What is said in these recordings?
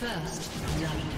First.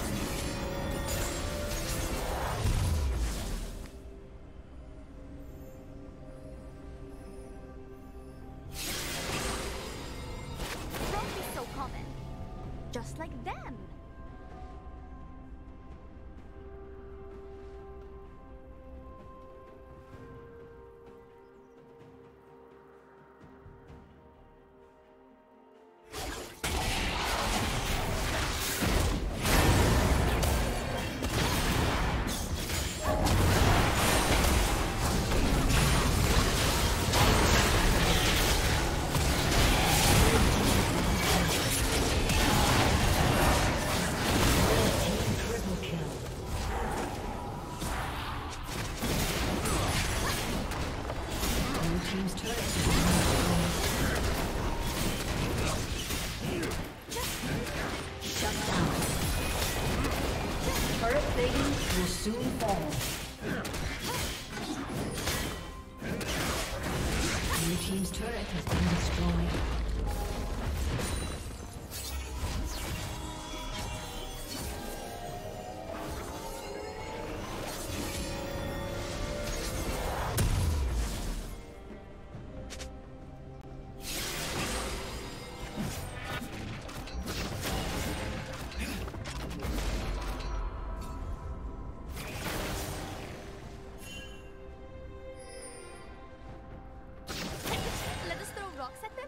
Will soon fall.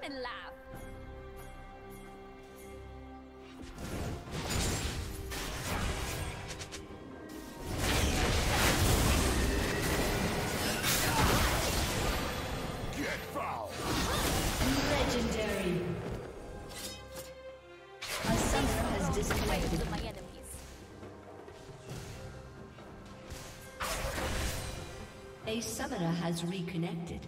Rocks at them and laugh. Legendary. A summoner has disconnected. My enemies. A summoner has reconnected.